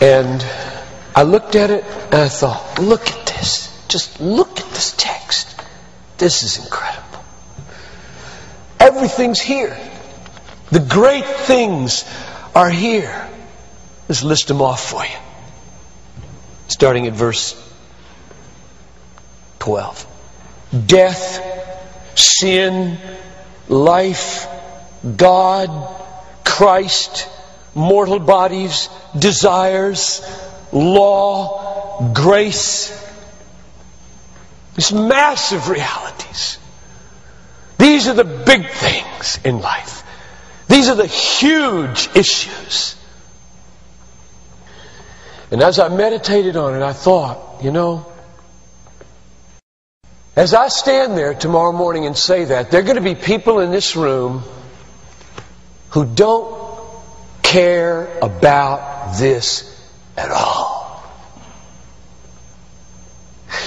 And I looked at it and I thought, look at this. Just look at this text. This is incredible. Everything's here. The great things are here. Let's list them off for you. Starting at verse 12. Death, sin, life, God, Christ, mortal bodies, desires, law, grace. These massive realities. These are the big things in life. These are the huge issues. And as I meditated on it, I thought, you know, as I stand there tomorrow morning and say that, there are going to be people in this room who don't care about this at all.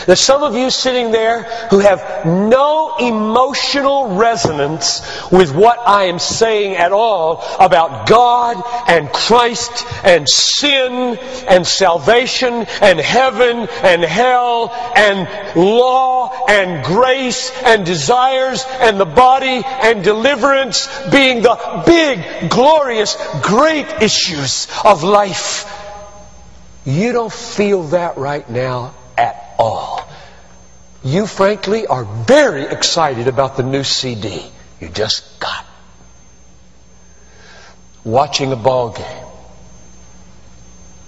There's some of you sitting there who have no emotional resonance with what I am saying at all about God and Christ and sin and salvation and heaven and hell and law and grace and desires and the body and deliverance being the big, glorious, great issues of life. You don't feel that right now at all. You, frankly, are very excited about the new CD you just got. Watching a ball game.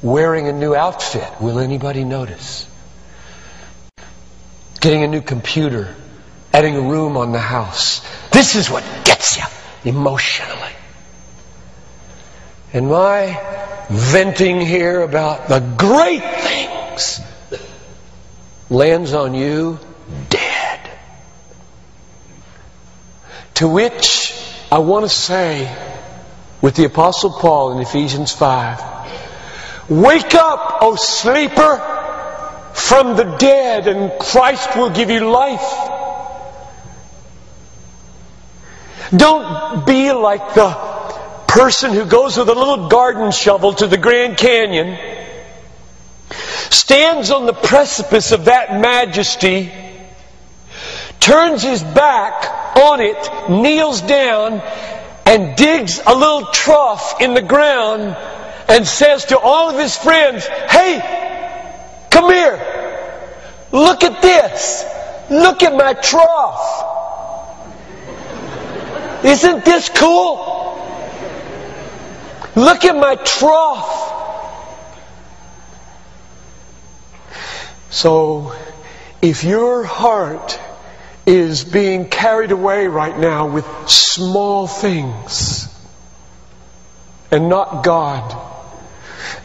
Wearing a new outfit. Will anybody notice? Getting a new computer. Adding a room on the house. This is what gets you emotionally. And my venting here about the great things lands on you dead. To which I want to say, with the Apostle Paul in Ephesians 5, Wake up, O sleeper, from the dead, and Christ will give you life. Don't be like the person who goes with a little garden shovel to the Grand Canyon stands on the precipice of that majesty, turns his back on it, kneels down, and digs a little trough in the ground and says to all of his friends, Hey, come here. Look at this. Look at my trough. Isn't this cool? Look at my trough. So, if your heart is being carried away right now with small things and not God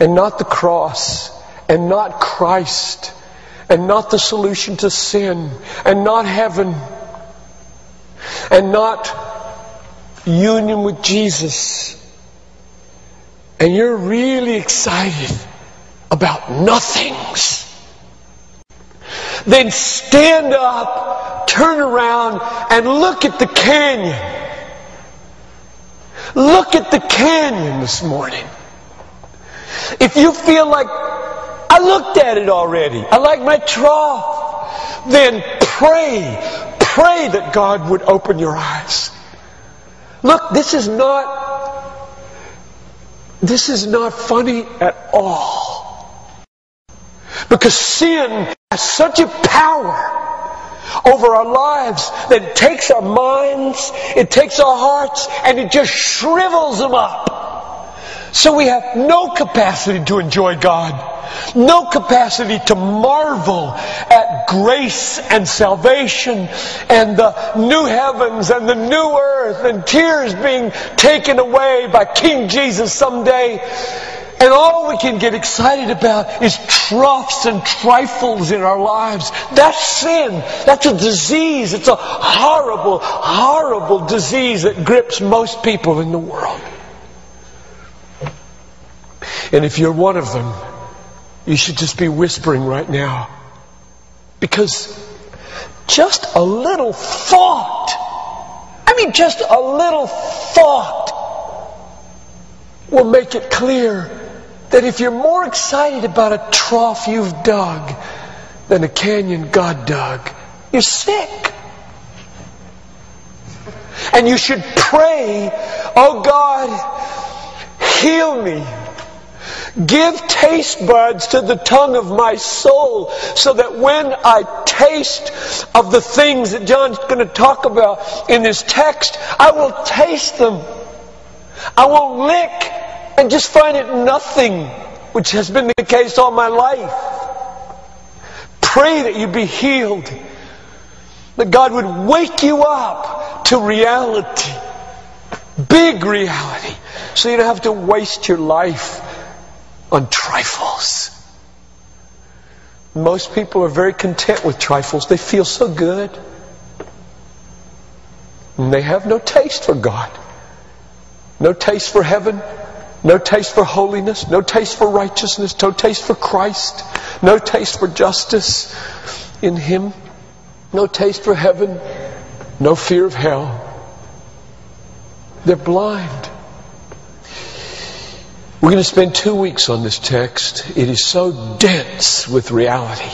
and not the cross and not Christ and not the solution to sin and not heaven and not union with Jesus and you're really excited about nothings then stand up, turn around, and look at the canyon. Look at the canyon this morning. If you feel like, I looked at it already, I like my trough, then pray, pray that God would open your eyes. Look, this is not, this is not funny at all. Because sin has such a power over our lives that it takes our minds, it takes our hearts, and it just shrivels them up. So we have no capacity to enjoy God, no capacity to marvel at grace and salvation and the new heavens and the new earth and tears being taken away by King Jesus someday. And all we can get excited about is troughs and trifles in our lives. That's sin. That's a disease. It's a horrible, horrible disease that grips most people in the world. And if you're one of them, you should just be whispering right now. Because just a little thought, I mean, just a little thought will make it clear that if you're more excited about a trough you've dug than a canyon God dug, you're sick. And you should pray, oh God, heal me. Give taste buds to the tongue of my soul so that when I taste of the things that John's going to talk about in this text, I will taste them. I won't lick and just find it nothing, which has been the case all my life. Pray that you be healed. That God would wake you up to reality. Big reality. So you don't have to waste your life on trifles. Most people are very content with trifles. They feel so good. And they have no taste for God. No taste for heaven. No taste for holiness. No taste for righteousness. No taste for Christ. No taste for justice in Him. No taste for heaven. No fear of hell. They're blind. We're going to spend two weeks on this text. It is so dense with reality.